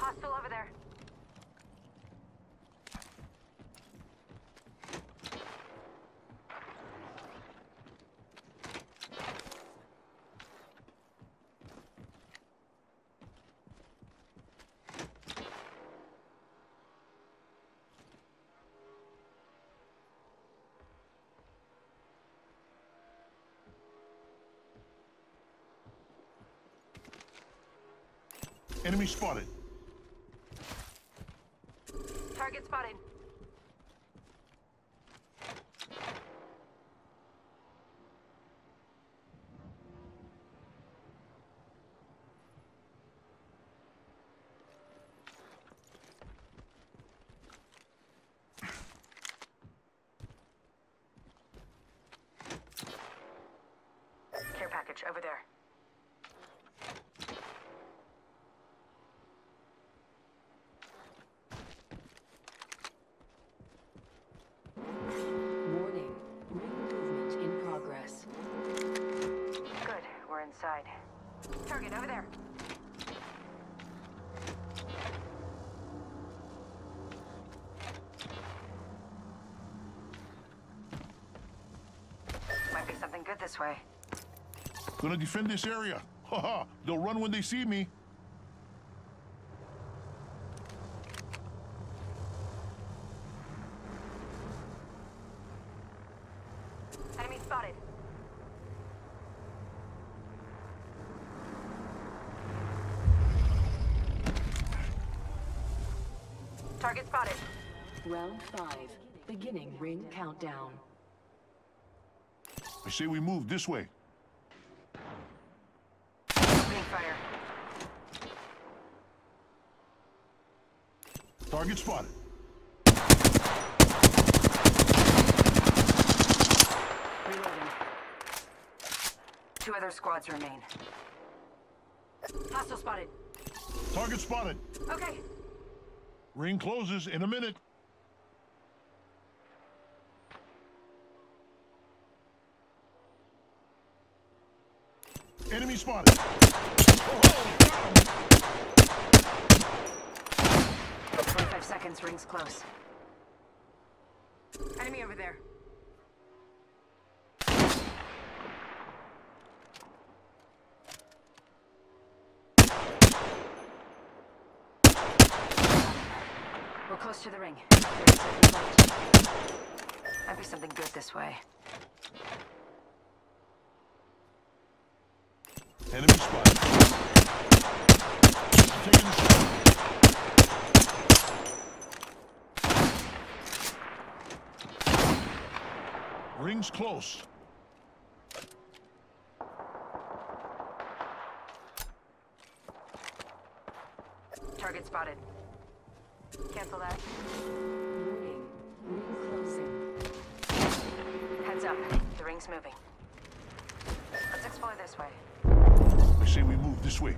Hostile over there. Enemy spotted. Target spotted. Care package over there. Target over there. Might be something good this way. Gonna defend this area. Haha, they'll run when they see me. Enemy spotted. Target spotted. Round five. Beginning ring countdown. I say we move this way. Opening fire. Target spotted. Reloading. Two other squads remain. Hostile spotted. Target spotted. Okay. Ring closes in a minute. Enemy spotted. 25 seconds, rings close. Enemy over there. Close to the ring. 30. Might be something good this way. Enemy spotted. Taking the shot. Rings close. Target spotted. Cancel that. Ring closing. Heads up. The ring's moving. Let's explore this way. I say we move this way.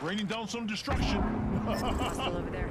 Raining down some destruction. Hostile over there.